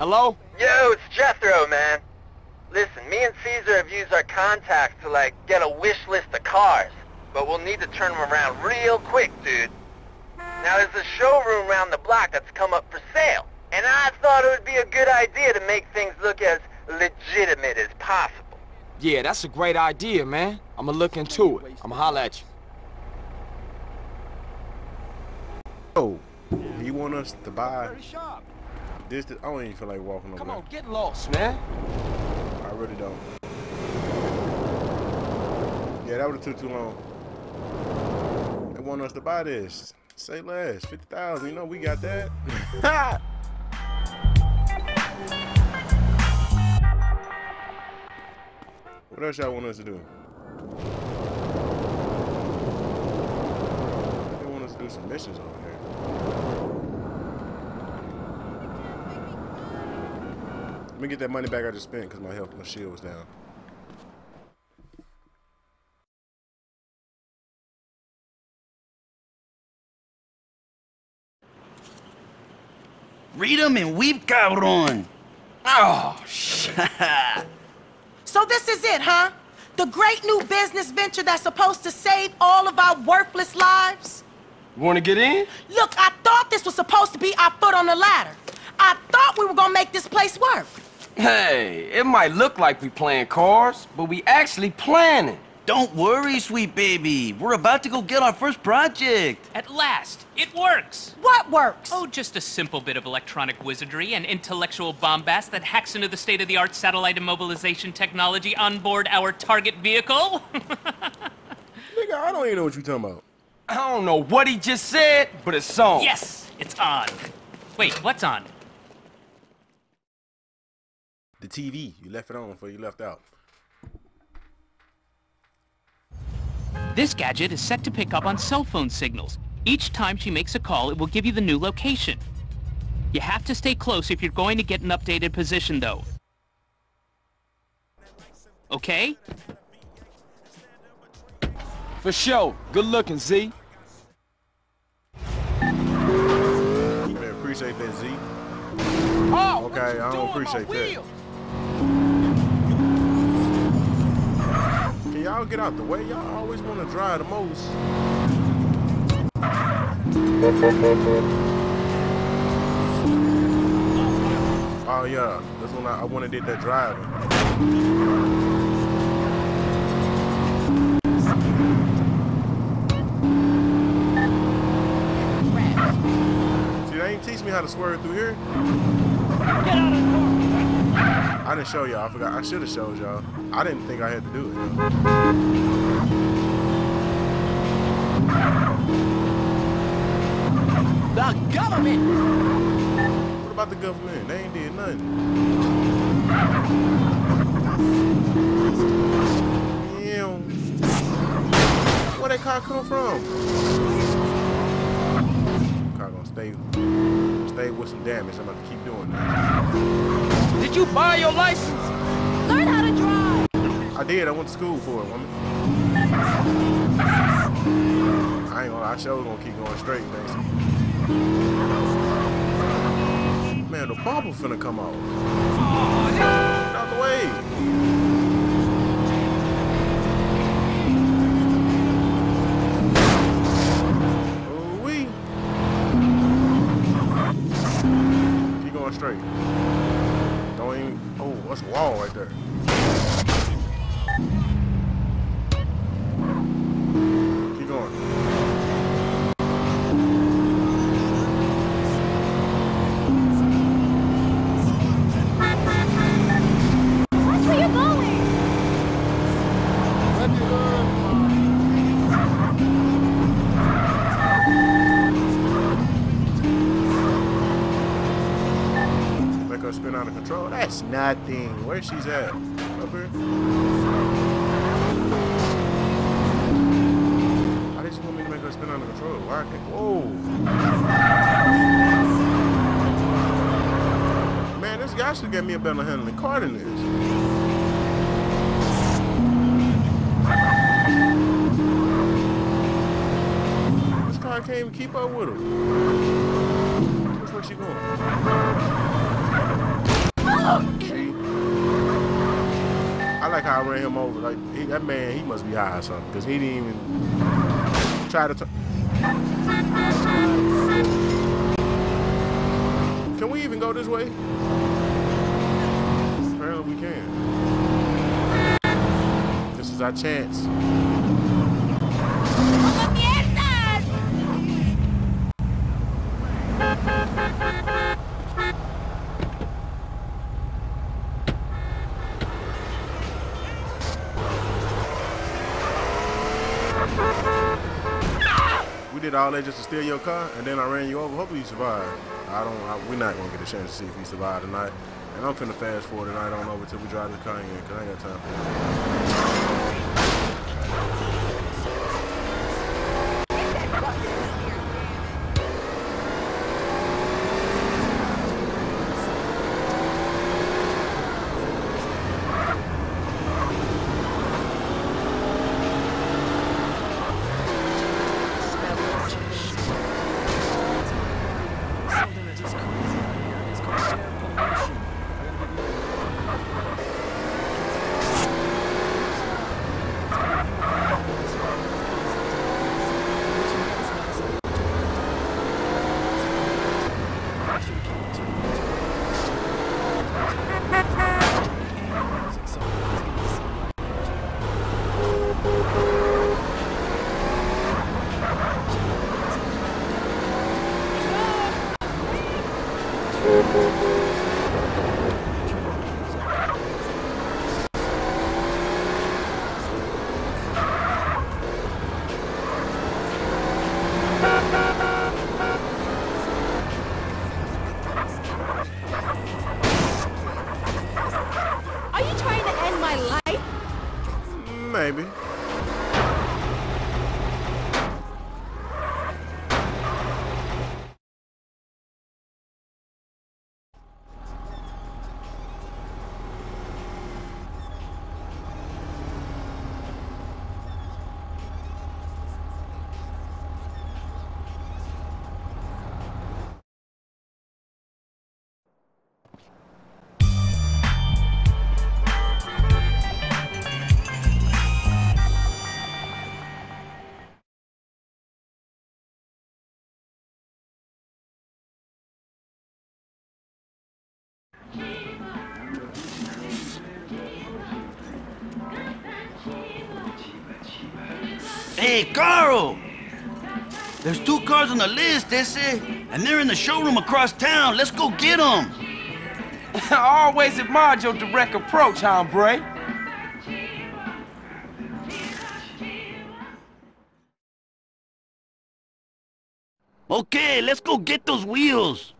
Hello? Yo, it's Jethro, man. Listen, me and Cesar have used our contacts to, like, get a wish list of cars. But we'll need to turn them around real quick, dude. Now, there's a showroom around the block that's come up for sale. And I thought it would be a good idea to make things look as legitimate as possible. Yeah, that's a great idea, man. I'ma look into it. I'ma holla at you. Oh, you want us to buy this. I don't even feel like walking over Come on, get lost, man. I really don't. Yeah, that would have took too long. They want us to buy this. Say less, fifty thousand. You know we got that. what else y'all want us to do? They want us to do some missions over here. Let me get that money back I just spent because my health, my shield was down. Read them and weep, cabron. Oh, shit. So this is it, huh? The great new business venture that's supposed to save all of our worthless lives? You wanna get in? Look, I thought this was supposed to be our foot on the ladder. I thought we were gonna make this place work. Hey, it might look like we playing cards, but we actually planning. Don't worry, sweet baby. We're about to go get our first project. At last, it works! What works? Oh, just a simple bit of electronic wizardry and intellectual bombast that hacks into the state-of-the-art satellite immobilization technology on board our target vehicle. Nigga, I don't even know what you're talking about. I don't know what he just said, but it's on. yes, it's on. Wait, what's on? The TV, you left it on before you left out. This gadget is set to pick up on cell phone signals. Each time she makes a call, it will give you the new location. You have to stay close if you're going to get an updated position, though. Okay? For sure. Good looking, Z. Man, appreciate that, Z. Oh, Okay, I don't appreciate that. Y'all get out the way? Y'all always want to drive the most. Oh yeah, that's when I, I want to did that driving. See, they ain't teach me how to swerve through here. I didn't show y'all. I forgot. I should have showed y'all. I didn't think I had to do it. The government! What about the government? They ain't did nothing. Ew. Where that car come from? Car gonna stay, stay with some damage. I'm about to keep doing that. Did you buy your license? Learn how to drive! I did. I went to school for it, woman. I ain't gonna. I sure gonna keep going straight, basically. Man, the bumper finna come off. Get out the way. Ooh-wee. Keep going straight. A wall right there. That's nothing. Where she's at? Here. How did you want me to make her spin out of control? Why? Whoa. Man, this guy should get me a better handling car than this. This car can't even keep up with her. Which way she going? I like how I ran him over. Like he, that man, he must be high or something, cause he didn't even try to. Can we even go this way? Apparently we can. This is our chance. We did all that just to steal your car, and then I ran you over. Hopefully you survived. I don't. I, we're not gonna get a chance to see if he survived tonight. And I'm finna fast forward tonight on over till we drive this car in, cause I ain't got time for that. Are Hey, Carl! There's two cars on the list, they say, and they're in the showroom across town. Let's go get them. I always admired your direct approach, hombre. Okay, let's go get those wheels.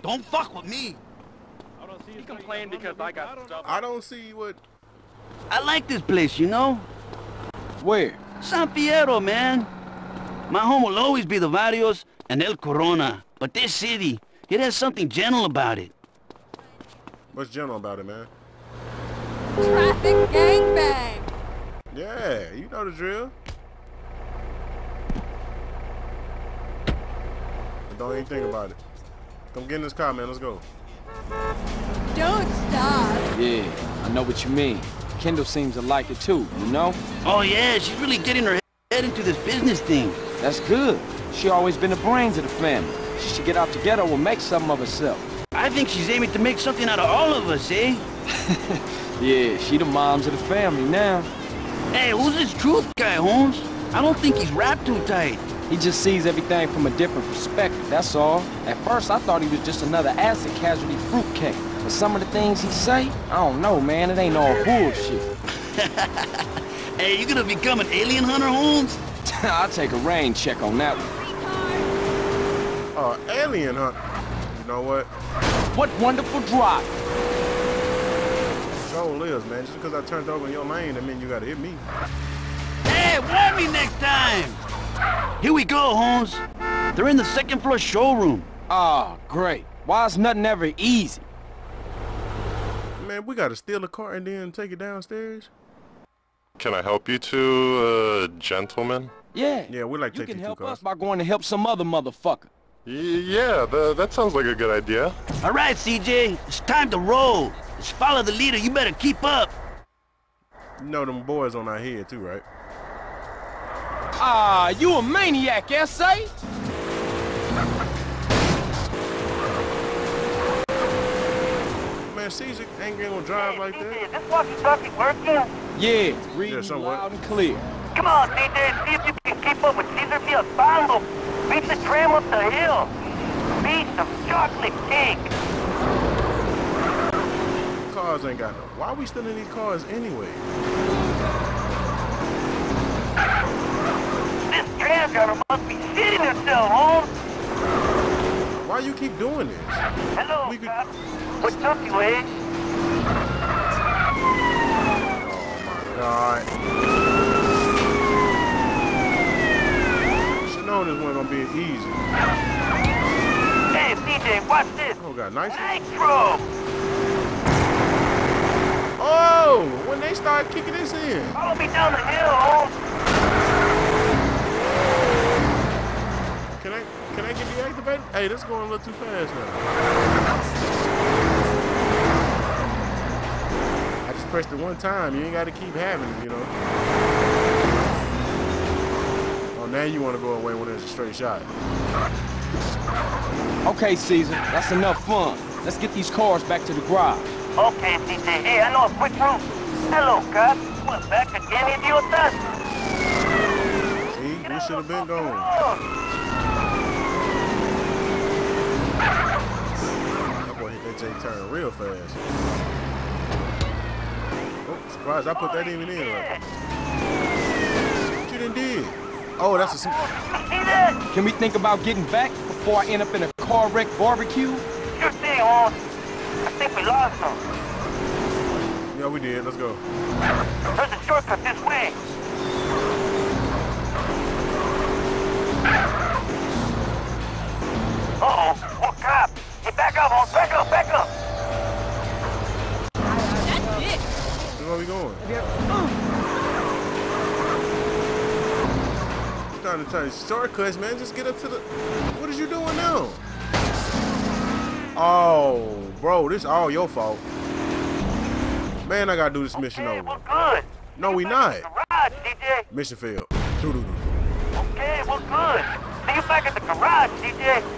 Don't fuck with me. He complained because I got stuff. I don't see what. I like this place, you know? Where? San Fierro, man. My home will always be the Barrios and El Corona. But this city, it has something gentle about it. What's general about it, man? Traffic gangbang. Yeah, you know the drill. Don't even think about it. Come get in this car, man. Let's go. Don't stop. Yeah, I know what you mean. Kendl seems to like it too, you know? Oh yeah, she's really getting her head into this business thing. That's good. She always been the brains of the family. She should get out together and make something of herself. I think she's aiming to make something out of all of us, eh? Yeah, she the moms of the family now. Hey, who's this truth guy, Holmes? I don't think he's wrapped too tight. He just sees everything from a different perspective, that's all. At first, I thought he was just another acid casualty fruitcake. But some of the things he say, I don't know, man. It ain't all bullshit. Hey, you gonna become an alien hunter, Holmes? I'll take a rain check on that one. Oh, alien hunter? You know what? What wonderful drive. Soul is, man. Just because I turned over in your lane, that mean you gotta hit me. Hey, warn me next time! Here we go, Holmes. They're in the second floor showroom. Ah, great. Why is nothing ever easy? Man, we gotta steal a car and then take it downstairs. Can I help you two, uh, gentlemen? Yeah. Yeah, we like You take can these two help cars. us by going to help some other motherfucker. yeah, the, that sounds like a good idea. All right, CJ, it's time to roll. Let's follow the leader. You better keep up. You know them boys on our head too, right? Ah, you a maniac, S.A.? Man, Cesar ain't gonna drive like that. Is this walkie-talkie working? Yeah, reading you somewhat. loud and clear. Come on, CJ, see if you can keep up with Cesar Vialpando. Beat the tram up the hill. Beat some chocolate cake. Cars ain't got no. Why are we still in these cars anyway? This tram driver must be shitting herself, Holmes. Why you keep doing this? Hello, We could- cop. What up, you, eh? God. Should known this wasn't gonna be easy. Hey, CJ, watch this. Oh, got nice. Nitro! Oh, when they start kicking this in. Follow me down the hill, Holmes. Can I can I get deactivated? Hey, this is going a little too fast now. Just pressed it one time. You ain't got to keep having it, you know. Oh, now you want to go away when it's a straight shot. Okay, Cesar, that's enough fun. Let's get these cars back to the garage. Okay, CJ. Hey, I know a quick route. Hello, cop. What, back again, idiotas? See, we should have been going. That boy hit that J turn real fast. Surprised I put that even in. Right. What you done did? Oh, that's a. sm- Can we think about getting back before I end up in a car wreck barbecue? Sure thing, Holmes. I think we lost him. Yeah, we did. Let's go. There's a shortcut this way. To shortcuts, man? Just get up to the. What is you doing now? Oh, bro, this all your fault. Man, I gotta do this mission Hey, over. we're good. No, we not. back to the Garage, CJ. Mission failed. Doo-doo-doo. Okay, we're good. See you back at the garage, CJ.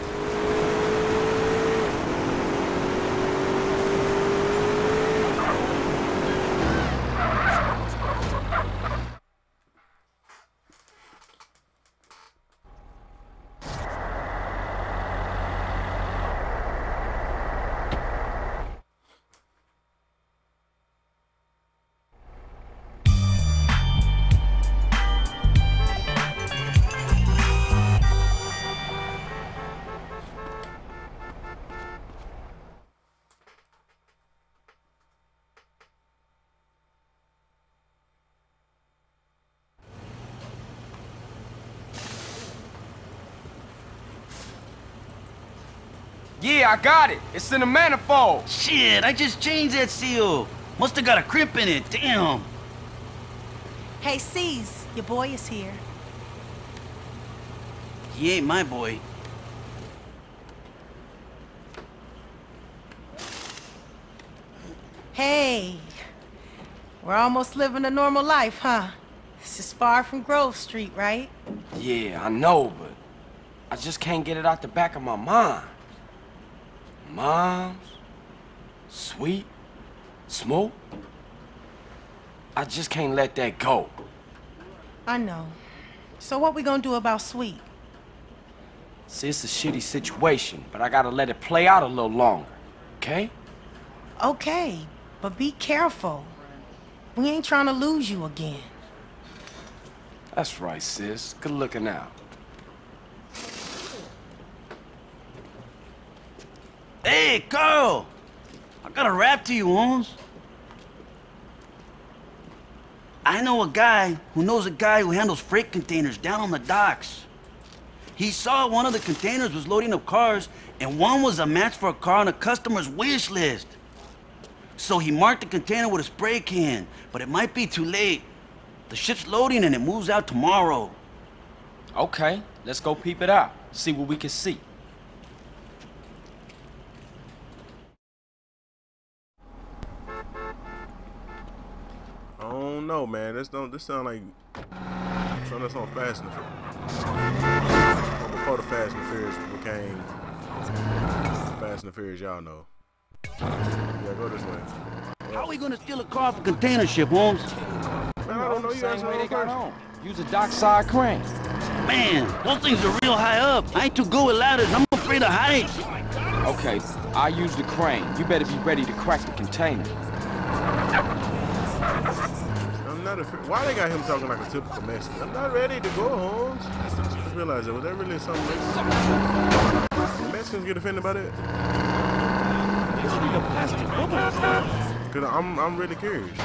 I got it. It's in the manifold. Shit, I just changed that seal. Must have got a crimp in it. Damn. Hey, C's, your boy is here. He ain't my boy. Hey, we're almost living a normal life, huh? This is far from Grove Street, right? Yeah, I know, but I just can't get it out the back of my mind. Moms, sweet, smoke. I just can't let that go. I know. So what we gonna do about Sweet? See, it's a shitty situation, but I gotta let it play out a little longer, okay? Okay, but be careful. We ain't trying to lose you again. That's right, sis. Good looking out. Hey, Carl! I got a rap to you, Holmes. I know a guy who knows a guy who handles freight containers down on the docks. He saw one of the containers was loading up cars, and one was a match for a car on a customer's wish list. So he marked the container with a spray can, but it might be too late. The ship's loading and it moves out tomorrow. Okay, let's go peep it out. See what we can see. Know, man. This don't. This sound like something that's on Fast and Furious. Before the Fast and Furious became Fast and Furious, y'all know. Yeah, go this way. How are we gonna steal a car for container ship, Holmes? Man, I don't know. You Same asked way they got home. Use a dockside crane. Man, those things are real high up. I ain't too good with ladders. I'm afraid of heights. Okay, I use the crane. You better be ready to crack the container. Afraid. Why they got him talking like a typical Mexican? I'm not ready to go, Holmes. I just realized that. Was that really something? The Mexicans get offended by that? Cause I'm I'm really curious. True,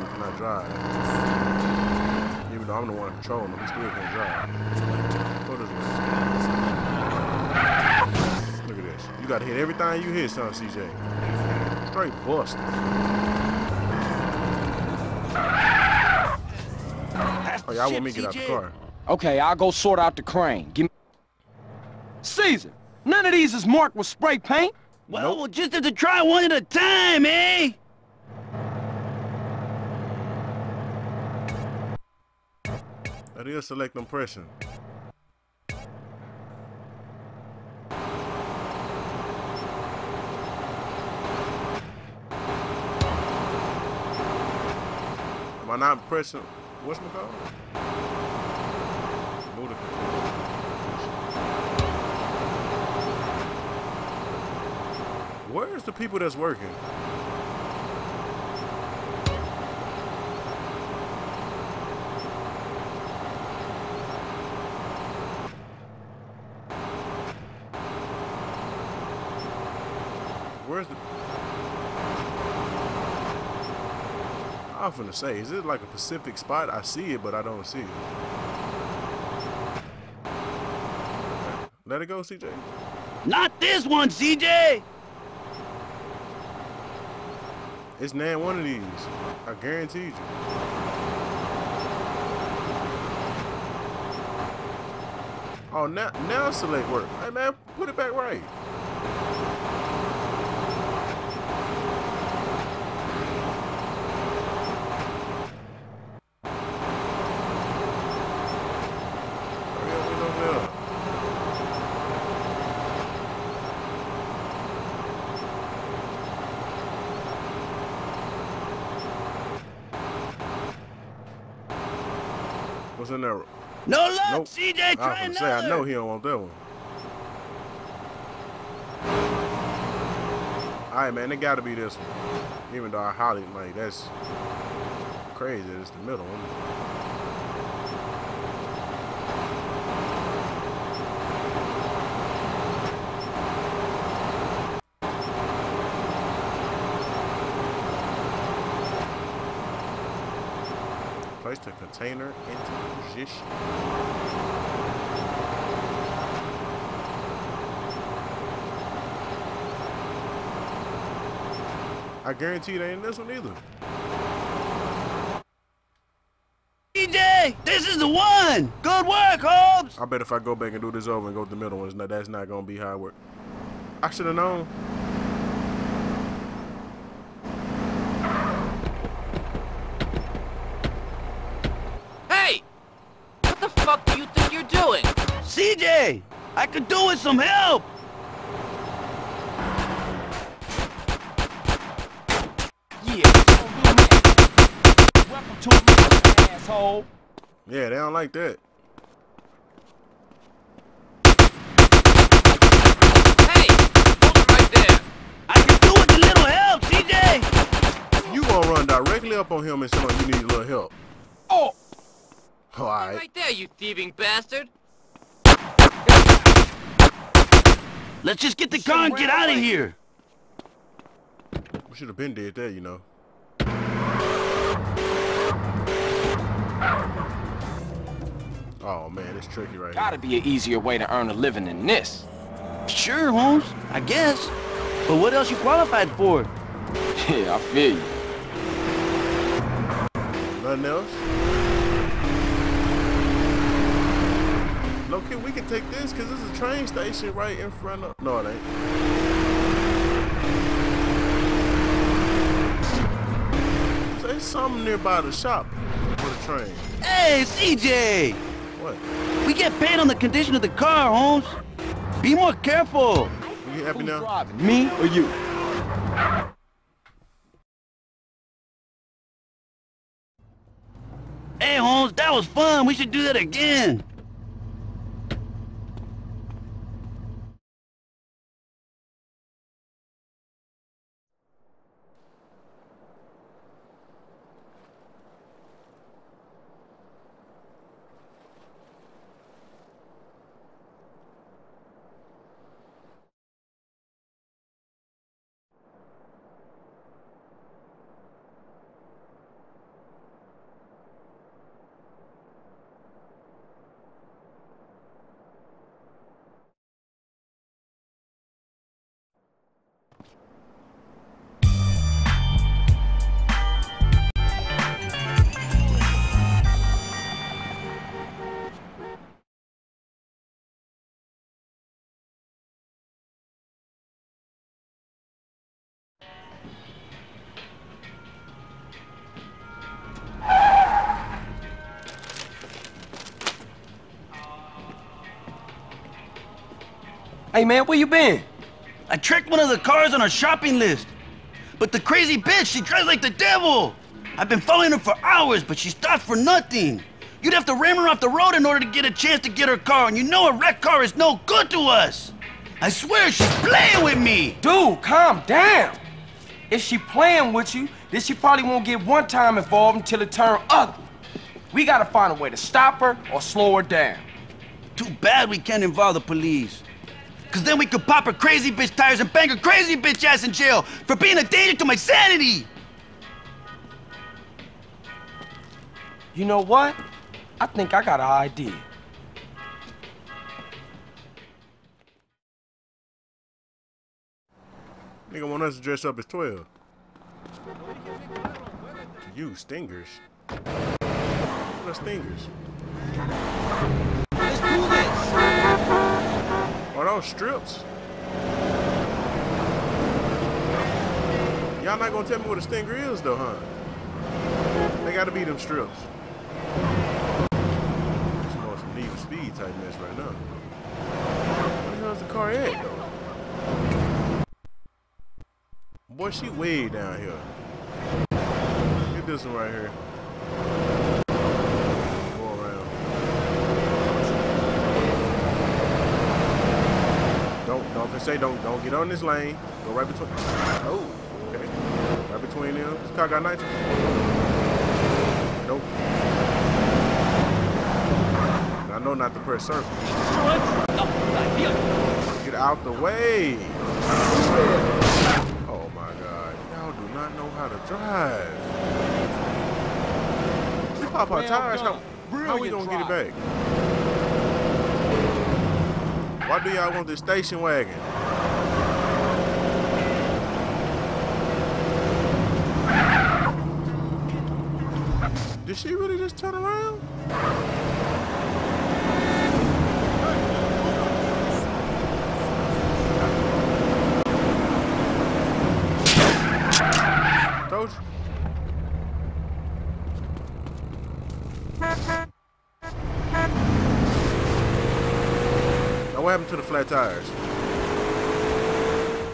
can I drive? Even though I'm the one controlling him, he still can't drive. What is this? Look at this. You gotta hit everything you hit, son, CJ. Straight bust. Oh, y'all want me to get out the car? Okay, I'll go sort out the crane. Give me... Cesar, none of these is marked with spray paint. Well, we'll just have to try one at a time, eh? That is select impression. Am I not pressing? What's my call? Where's the people that's working? Where's the... I'm finna say, is it like a Pacific spot? I see it, but I don't see it. Let it go, CJ. Not this one, CJ! It's nan one of these. I guarantee you. Oh, now now select work. Hey man, put it back right. Hurry up, we don't let up. What's in there? No luck, Nope. CJ, I try was gonna say, I know he don't want that one. Alright, man, it gotta be this one. Even though I highly, like, that's crazy. It's the middle one. Place the container into position. I guarantee it ain't this one either. CJ, this is the one. Good work, Holmes. I bet if I go back and do this over and go to the middle one, that's not gonna be how it work. I should have known. CJ, I could do with some help. Yeah, it's gonna be me. Welcome to America, asshole. Yeah, they don't like that. Hey! Hold it right there! I could do with a little help, CJ. You gonna run directly up on him and say oh, you need a little help. Oh! All right. Right there, you thieving bastard! Let's just get the car and get out of here. We should have been dead there, you know. Oh man, it's tricky right Gotta be an easier way to earn a living than this. Sure, Holmes, I guess. But what else you qualified for? Yeah, I feel you. Nothing else? No kid, we can take this because there's a train station right in front of. No, it ain't. There's something nearby the shop for the train. Hey, CJ! What? We get paid on the condition of the car, Holmes. Be more careful. Are You happy now? driving, me or you? Hey, Holmes, that was fun. We should do that again. Hey, man, where you been? I tracked one of the cars on our shopping list. But the crazy bitch, she drives like the devil. I've been following her for hours, but she stopped for nothing. You'd have to ram her off the road in order to get a chance to get her car, and you know a wrecked car is no good to us. I swear she's playing with me. Dude, calm down. If she playing with you, then she probably won't get one time involved until it turn ugly. We gotta find a way to stop her or slow her down. Too bad we can't involve the police. Cause then we could pop her crazy bitch tires and bang her crazy bitch ass in jail for being a danger to my sanity. You know what? I think I got an idea. Nigga want us to dress up as 12. You, stingers. What are stingers? Those strips? Y'all not gonna tell me what a stinger is though, huh? They gotta be them strips. Some more some for speed type mess right now. Where the hell's the car at though? Boy, she way down here. Get this one right here. Go around. Don't say don't don't get on this lane. Go right between. Oh, okay. Right between them. This car got nitrous. Nope. I know not to press circle. Get out the way. Oh my God. Y'all do not know how to drive. We pop our tires. How, how we gonna get it back? Why do y'all want this station wagon? Did she really just turn around? Now what happened to the flat tires?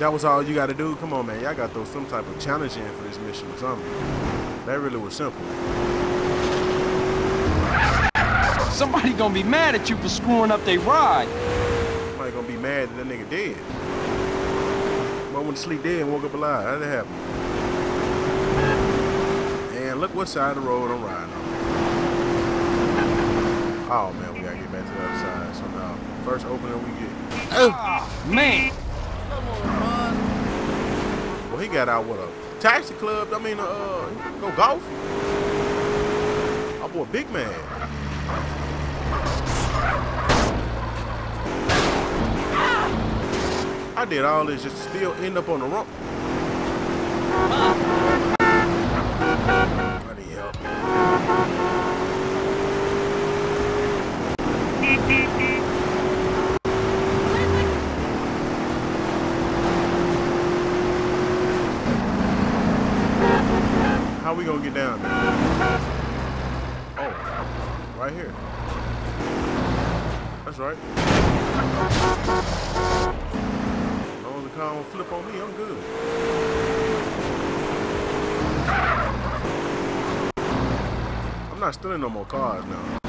That was all you got to do? Come on, man. Y'all got to throw some type of challenge in for this mission or something. That really was simple. Somebody gonna be mad at you for screwing up their ride. Somebody gonna be mad that that nigga dead. Boy went to sleep dead and woke up alive. How did that happen? And look what side of the road I'm riding on. Oh man, we gotta get back to the other side. So now, first opening we get. Ah, man. Well, he got out with a taxi club. I mean, uh, go golf. I boy, big man. I did all this just to still end up on the wrong. I need help. How we gonna get down? Oh, right here. That's right. Don't flip on me, I'm good. I'm not stealing no more cars now.